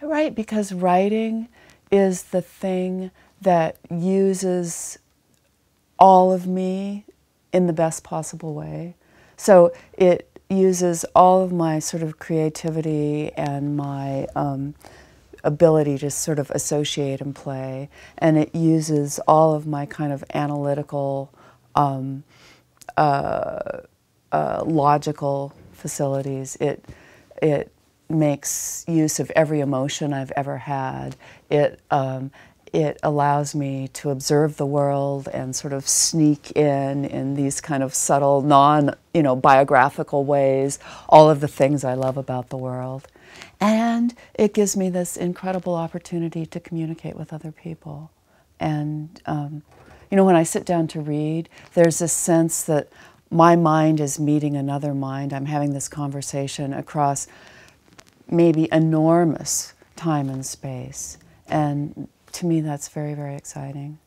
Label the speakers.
Speaker 1: I write because writing is the thing that uses all of me in the best possible way. So it uses all of my sort of creativity and my um, ability to sort of associate and play, and it uses all of my kind of analytical, um, uh, uh, logical facilities. It it makes use of every emotion I've ever had. It um, it allows me to observe the world and sort of sneak in in these kind of subtle, non you know biographical ways all of the things I love about the world. And it gives me this incredible opportunity to communicate with other people. And, um, you know, when I sit down to read, there's this sense that my mind is meeting another mind. I'm having this conversation across maybe enormous time and space. And to me, that's very, very exciting.